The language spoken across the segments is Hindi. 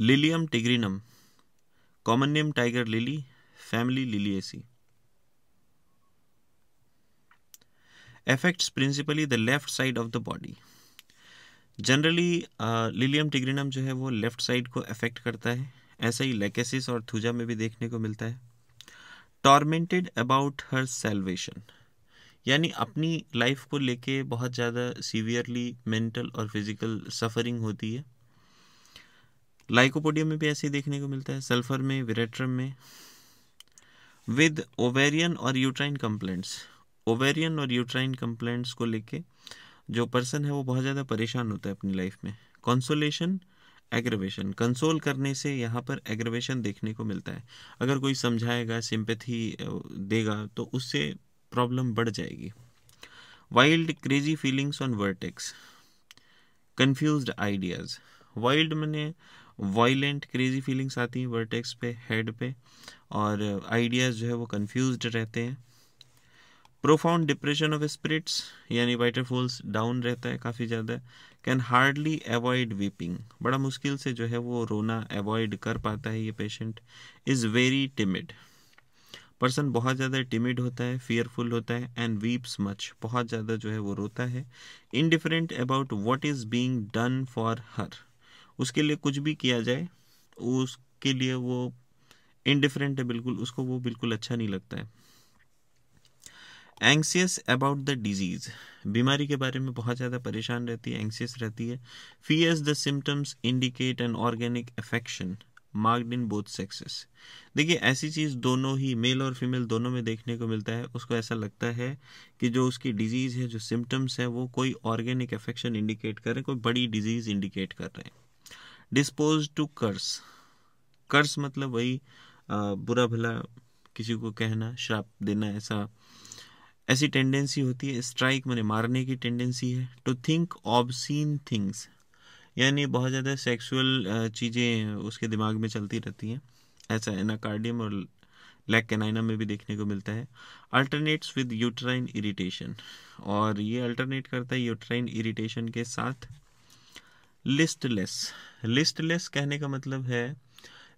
Lilium tigrinum common name tiger lily family Liliaceae affects principally the left side of the body. Generally Lilium tigrinum जो है वो लेफ़्ट साइड को अफेक्ट करता है। ऐसा ही लेकेसिस और थुजा में भी देखने को मिलता है। टॉर्मेंटेड अबाउट हर सेल्वेशन यानी अपनी लाइफ को लेके बहुत ज़्यादा सीवियरली मेंटल और फ़िज़िकल सफरिंग होती है। लाइकोपोडियम में भी ऐसे देखने को मिलता है सल्फ़र में विरेट्रम में। विद ओवेरियन और यूट्राइन कंप्लेंट्स ओवेरियन और यूट्राइन कंप्लेंट्स को लेके जो पर्सन है वो बहुत ज़्यादा परेशान होता है अपनी लाइफ में। कॉन्सोलेशन एग्रेवेशन कंसोल करने से यहाँ पर एग्रेवेशन देखने को मिलता है। अगर कोई समझाएगा सिंपैथी देगा तो उससे प्रॉब्लम बढ़ जाएगी। Wild crazy feelings on vertex confused ideas wild मैंने वायलेंट क्रेजी फीलिंग्स आती हैं वर्टेक्स पे हेड पे, और आइडियाज़ जो है वो कंफ्यूज रहते हैं। प्रोफाउंड डिप्रेशन ऑफ़ स्पिरिट्स यानी वाइटर वाइटरफॉल्स डाउन रहता है काफ़ी ज़्यादा। कैन हार्डली अवॉइड वीपिंग बड़ा मुश्किल से जो है वो रोना अवॉइड कर पाता है ये patient is very timid person बहुत ज़्यादा टिमिड होता है फियरफुल होता है एंड वीप्स मच बहुत ज़्यादा जो है वो रोता है। Indifferent about what is being done for her उसके लिए कुछ भी किया जाए, उसके लिए वो इनडिफरेंट है बिल्कुल, उसको वो बिल्कुल अच्छा नहीं लगता है। एंक्सियस अबाउट द डिज़ीज़ बीमारी के बारे में बहुत ज़्यादा परेशान रहती है एंक्सियस रहती है। Fears the symptoms indicate an organic affection marked in both sexes देखिए, ऐसी चीज़ दोनों ही मेल और फीमेल दोनों में देखने को मिलता है। उसको ऐसा लगता है कि जो उसकी डिज़ीज़ है, जो सिम्टम्स है, वो कोई ऑर्गेनिक अफेक्शन इंडिकेट कर रहे हैं, कोई बड़ी डिज़ीज़ इंडिकेट कर रहे हैं। डिस्पोज टू कर्स कर्स मतलब वही बुरा भला किसी को कहना, श्राप देना, ऐसा, ऐसी टेंडेंसी होती है स्ट्राइक मैंने मारने की टेंडेंसी है। टू थिंक ऑबसीन थिंग्स यानी बहुत ज़्यादा सेक्सुअल चीज़ें उसके दिमाग में चलती रहती हैं। ऐसा एनाकार्डियम और लैक कैनाइना में भी देखने को मिलता है। अल्टरनेट्स विद यूट्राइन इरिटेशन और ये अल्टरनेट करता है यूट्राइन इरिटेशन के साथ। लिस्टलेस लिस्टलेस कहने का मतलब है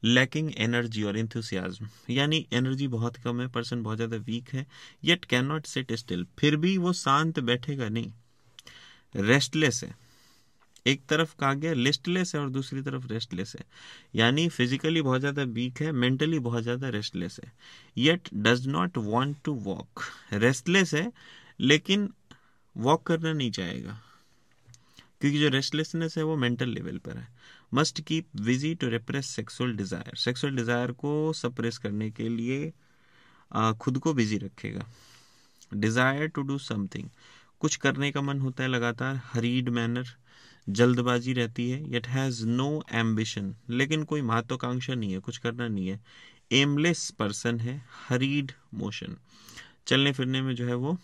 लैकिंग एनर्जी और इंथुसियाज्म यानी एनर्जी बहुत कम है पर्सन बहुत ज़्यादा वीक है yet can not sit still फिर भी वो शांत बैठेगा नहीं। रेस्टलेस है। एक तरफ़ कहा गया लिस्टलेस है और दूसरी तरफ़ रेस्टलेस है। यानी फिजिकली बहुत ज़्यादा वीक है मेंटली बहुत ज़्यादा रेस्टलेस है। Yet does not want to walk restless है, लेकिन वॉक करना नहीं चाहेगा। क्योंकि जो रेस्टलेसनेस है वो मेंटल लेवल पर है। Must keep busy to repress sexual desire sexual desire को सप्रेस करने के लिए आ, खुद को बिज़ी रखेगा। डिज़ायर टू डू समथिंग कुछ करने का मन होता है लगातार हरीड मैनर जल्दबाजी रहती है यट हैज़ नो एम्बिशन लेकिन कोई महत्वाकांक्षा नहीं है कुछ करना नहीं है। एमलेस पर्सन है हरीड मोशन चलने फिरने में जो है वो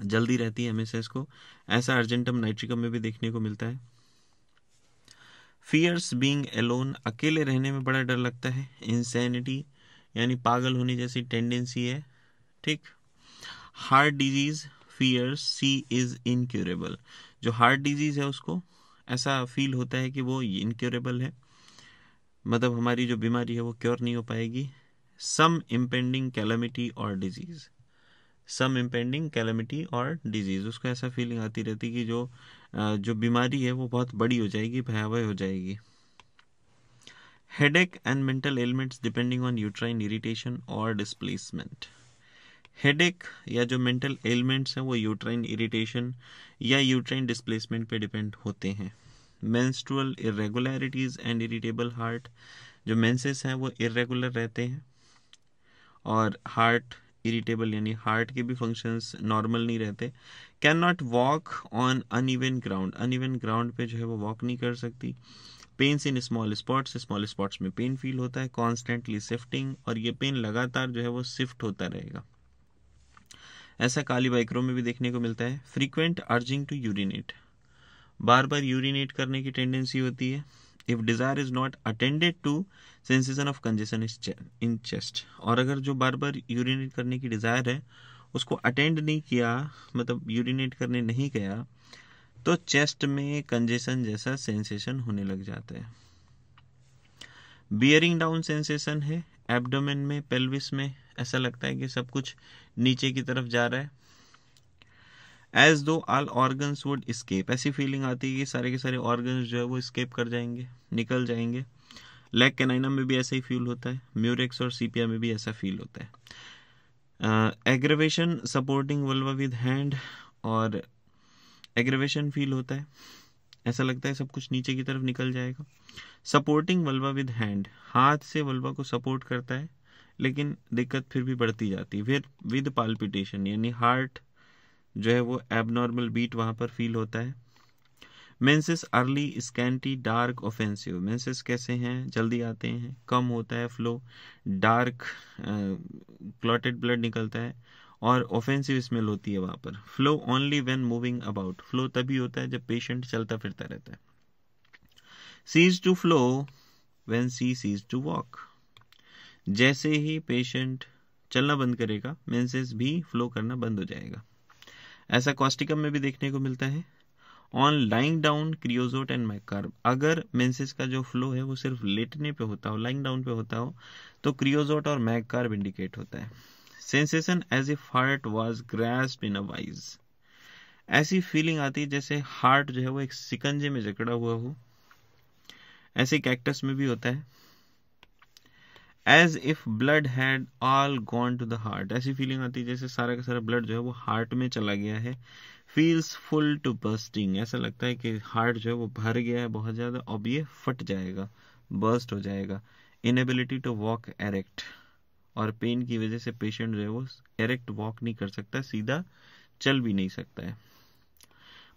जल्दी रहती है हमेशा इसको ऐसा अर्जेंटम नाइट्रिकम में भी देखने को मिलता है। फियर्स बींग एलोन अकेले रहने में बड़ा डर लगता है। इंसैनिटी यानी पागल होने जैसी टेंडेंसी है। ठीक। Heart disease fears she is incurable जो हार्ट डिज़ीज़ है उसको, ऐसा फील होता है कि वो इनक्यूरेबल है। मतलब हमारी जो बीमारी है वो क्योर नहीं हो पाएगी। सम इम्पेंडिंग कैलमिटी और डिज़ीज़ सम इम्पेंडिंग कैलमिटी और डिज़ीज़ उसको ऐसा फीलिंग आती रहती कि जो जो बीमारी है वो बहुत बड़ी हो जाएगी, भयावह हो जाएगी। Headache and mental elements depending on uterine irritation और डिस्प्लेसमेंट हेडेक या जो मेंटल एलिमेंट्स हैं वो यूट्राइन इरिटेशन या यूट्राइन डिस्प्लेसमेंट पे डिपेंड होते हैं। Menstrual irregularities and irritable heart जो मेंसेस हैं वो इरेगुलर रहते हैं। और हार्ट इरिटेबल यानी हार्ट के भी फ़ंक्शंस नॉर्मल नहीं रहते can not walk on uneven ground uneven ground पे जो है वो वॉक नहीं कर सकती. Pains in small spots small spots में पेन फील होता है कॉन्स्टेंटली शिफ्टिंग और ये पेन लगातार जो है वो शिफ्ट होता रहेगा. ऐसा काली बाइक्रो में भी देखने को मिलता है. फ्रीक्वेंट अर्जिंग टू यूरिनेट बार बार यूरिनेट करने की टेंडेंसी होती है. If desire is not attended to sensation of congestion in chest और अगर जो बार बार यूरिनेट करने की डिज़ायर है, उसको अटेंड नहीं किया मतलब यूरिनेट करने नहीं गया तो चेस्ट में कंजेशन जैसा सेंसेशन होने लग जाता है। बियरिंग डाउन सेंसेशन है एब्डोमेन में पेल्विस में, ऐसा लगता है कि सब कुछ नीचे की तरफ़ जा रहा है। As though all organs would escape ऐसी फीलिंग आती है कि सारे के सारे ऑर्गन्स जो है वो स्केप कर जाएँगे, निकल जाएँगे। लेग कैनाइना में भी ऐसा ही फील होता है म्यूरेक्स और सीपिया में भी ऐसा फील होता है। Aggravation supporting vulva with hand और एग्रेवेशन फील होता है। ऐसा लगता है सब कुछ नीचे की तरफ़ निकल जाएगा। सपोर्टिंग वल्वा विद हैंड हाथ से वल्वा को सपोर्ट करता है, लेकिन दिक्कत फिर भी बढ़ती जाती है। फिर विद पाल्पिटेशन यानी हार्ट जो है वो एबनॉर्मल बीट वहाँ पर फील होता है। Menses early scanty dark offensive menses कैसे हैं? जल्दी आते हैं, कम होता है फ्लो डार्क क्लॉटेड ब्लड निकलता है और ऑफेंसिव स्मेल होती है वहाँ पर। Flow only when moving about flow तभी होता है जब पेशेंट चलता फिरता रहता है। Cease to flow when she ceases to walk जैसे ही पेशेंट चलना बंद करेगा मेंसेस भी फ्लो करना बंद हो जाएगा। ऐसा कॉस्टिकम में भी देखने को मिलता है। On lying down kreosote and mag carb अगर मेंसेस का जो फ्लो है, वो सिर्फ़ लेटने पे होता हो लाइंग डाउन पे होता हो तो क्रियोजोट और मैकार्ब इंडिकेट होता है। Sensation as if heart was grasped in a vise ऐसी फीलिंग आती है जैसे हार्ट जो है, वो एक सिकंजे में जकड़ा हुआ हो। ऐसे कैक्टस में भी होता है। As if blood had all gone to the heart ऐसी फीलिंग आती है जैसे सारा का सारा ब्लड जो है वो हार्ट में चला गया है। फील्स फुल टू बर्स्टिंग ऐसा लगता है कि हार्ट जो है वो भर गया है बहुत ज़्यादा। अब ये फट जाएगा बर्स्ट हो जाएगा। इनएबिलिटी टू वॉक एरेक्ट और पेन की वजह से पेशेंट जो है वो एरेक्ट वॉक नहीं कर सकता, सीधा चल भी नहीं सकता है।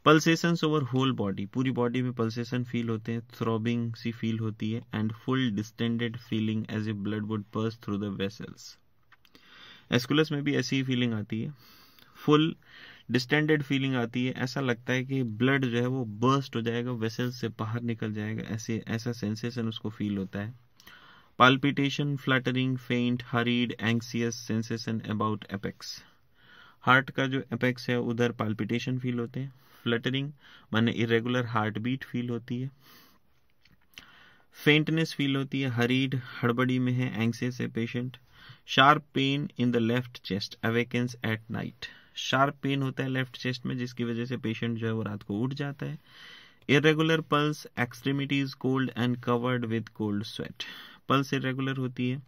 पल्सेशन ओवर होल बॉडी पूरी बॉडी में पल्सेशन फील होते हैं थ्रॉबिंग सी फील होती है and full distended feeling as if blood would burst through the vessels aesculus में भी ऐसी ही फीलिंग आती है। फुल डिस्टेंडेड फीलिंग आती है। ऐसा लगता है कि ब्लड जो है वो बर्स्ट हो जाएगा वेसल से बाहर निकल जाएगा। ऐसे ऐसा सेंसेशन उसको फील होता है। Palpitation, fluttering faint hurried anxious sensation about apex. Heart का जो एपेक्स है उधर पाल्पिटेशन फील होते हैं। फ्लटरिंग माने इरेगुलर हार्ट बीट फील होती है। फेंटनेस फील होती है हरीड हड़बड़ी में है एंग्सियस है patient sharp pain in the left chest awakens at night sharp pain होता है लेफ़्ट चेस्ट में, जिसकी वजह से पेशेंट जो है वो रात को उठ जाता है। Irregular pulse extremities cold and covered with cold sweat pulse irregular होती है।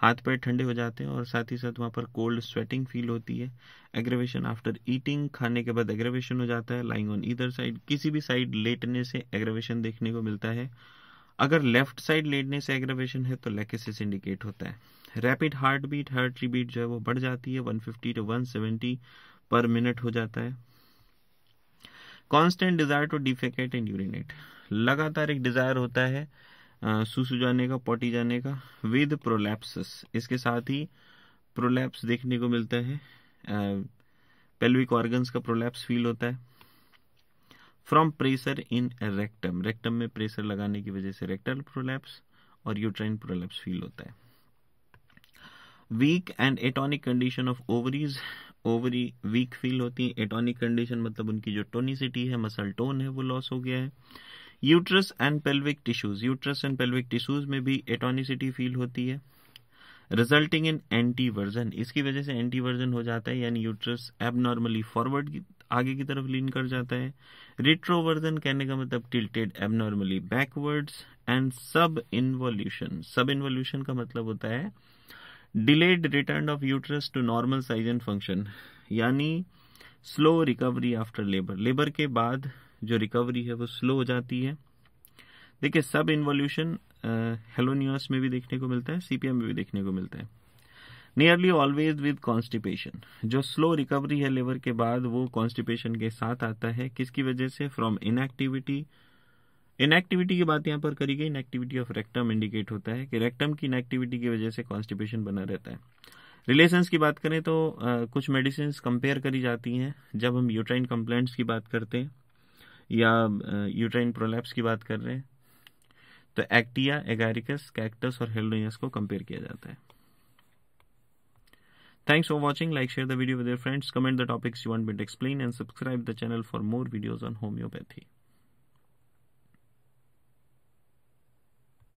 हाथ पैर ठंडे हो जाते हैं और साथ ही साथ वहाँ पर कोल्ड स्वेटिंग फील होती है। एग्रेवेशन आफ्टर ईटिंग खाने के बाद एग्रेवेशन हो जाता है लाइंग ऑन इधर साइड किसी भी साइड लेटने से एग्रेवेशन देखने को मिलता है। अगर लेफ़्ट साइड लेटने से एग्रेवेशन है तो लेकेसिस इंडिकेट होता है। Rapid heart beat heart beat जो है, वो बढ़ जाती है 150 टू 170 पर मिनट हो जाता है। Constant desire to defecate and urinate लगातार एक डिज़ायर होता है सुसु जाने का, पॉटी जाने का विद प्रोलैप्स इसके साथ ही प्रोलैप्स देखने को मिलता है। पेल्विक ऑर्गन्स का प्रोलैप्स फील होता है। From pressure in rectum rectum में प्रेशर लगाने की वजह से रेक्टल प्रोलैप्स और यूट्राइन प्रोलैप्स फील होता है। Weak and atonic condition of ovaries ovary weak feel होती है। एटॉनिक कंडीशन मतलब उनकी जो टोनिसिटी है मसल टोन है, वो लॉस हो गया है। Uterus and pelvic tissues uterus and pelvic tissues में भी एटोनिसिटी फील होती है रिजल्टिंग इन एंटी वर्जन इसकी वजह से एंटी वर्जन हो जाता है, यानी यूट्रस एबनॉर्मली फॉरवर्ड आगे की तरफ़ लीन कर जाता है। रिट्रोवर्जन कहने का मतलब tilted abnormally backwards and sub involution sub involution का मतलब होता है delayed return of uterus to normal size and function यानी slow recovery after labour labour के बाद जो रिकवरी है वो स्लो हो जाती है। देखिए सब इन्वोल्यूशन हेलोनियस में भी देखने को मिलता है सीपीएम में भी देखने को मिलता है। नियरली ऑलवेज विद कॉन्स्टिपेशन जो स्लो रिकवरी है लिवर के बाद वो कॉन्स्टिपेशन के साथ आता है। किसकी वजह से? फ्रॉम इनएक्टिविटी इनएक्टिविटी की बात यहाँ पर करी गई। इनएक्टिविटी ऑफ़ रेक्टम इंडिकेट होता है कि रेक्टम की इनएक्टिविटी की वजह से कॉन्स्टिपेशन बना रहता है। रिलेशंस की बात करें तो आ, कुछ मेडिसिन कंपेयर करी जाती हैं। जब हम यूट्राइन कंप्लेंट्स की बात करते हैं या यूट्राइन प्रोलैप्स की बात कर रहे हैं तो एक्टिया एगारिकस कैक्टस और हेल्डोनियस को कंपेयर किया जाता है। Thanks for watching like share the video with friends comment the topics you want bit explain and subscribe the channel for more videos on homeopathy